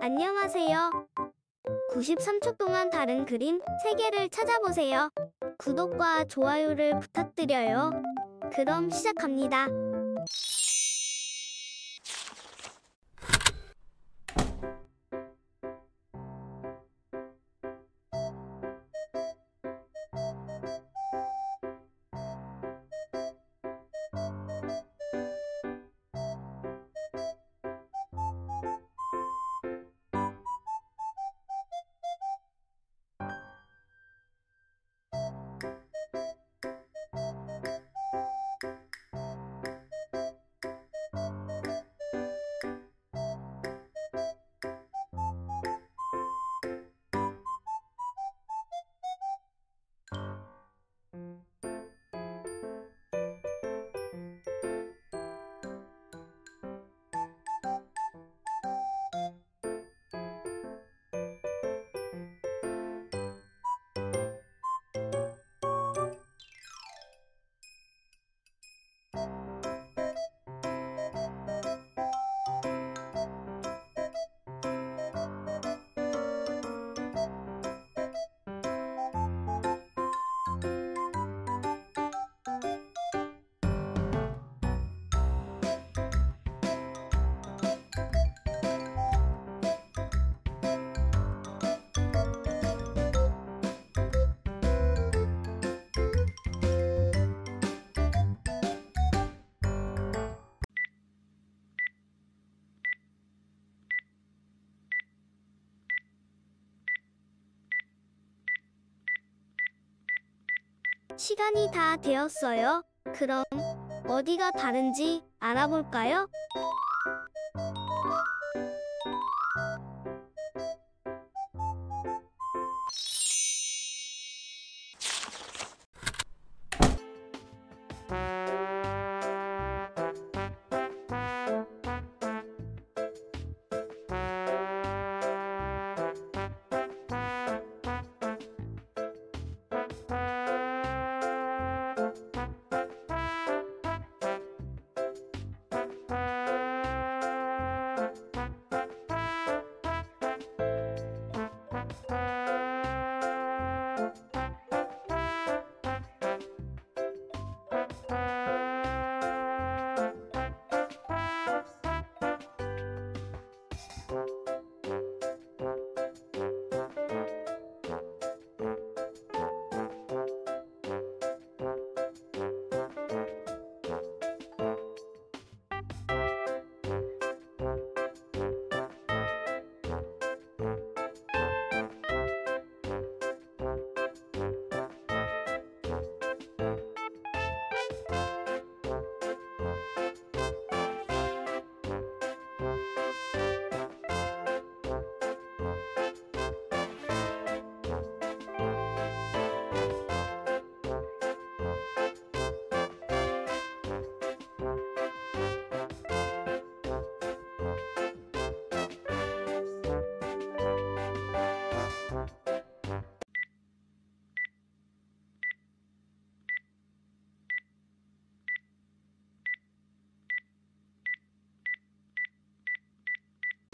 안녕하세요. 93초 동안 다른 그림 3개를 찾아보세요. 구독과 좋아요를 부탁드려요. 그럼 시작합니다. 시간이 다 되었어요. 그럼 어디가 다른지 알아볼까요?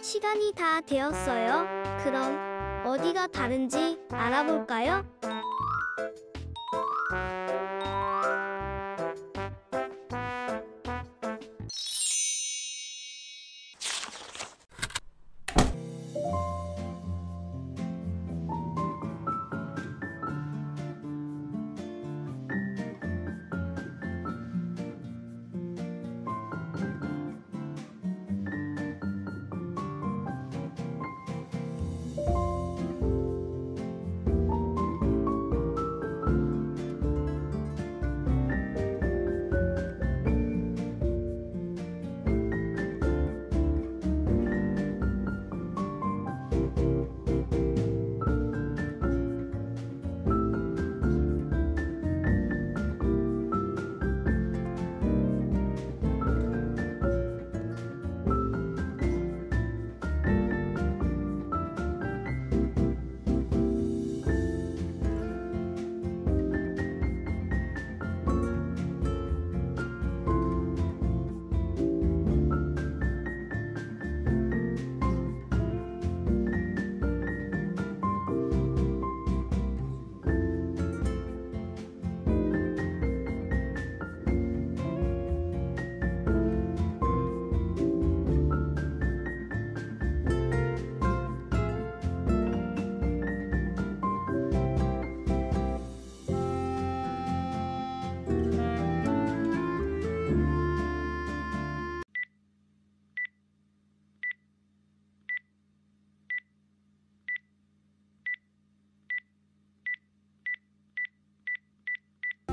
시간이 다 되었어요. 그럼 어디가 다른지 알아볼까요?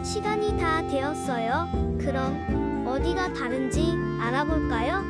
시간이 다 되었어요. 그럼 어디가 다른지 알아볼까요?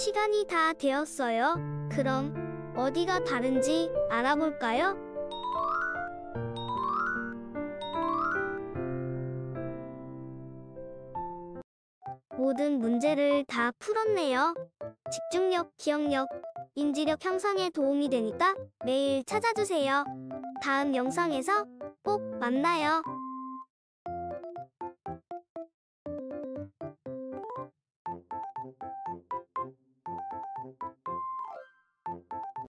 시간이 다 되었어요. 그럼 어디가 다른지 알아볼까요? 모든 문제를 다 풀었네요. 집중력, 기억력, 인지력 향상에 도움이 되니까 매일 찾아주세요. 다음 영상에서 꼭 만나요.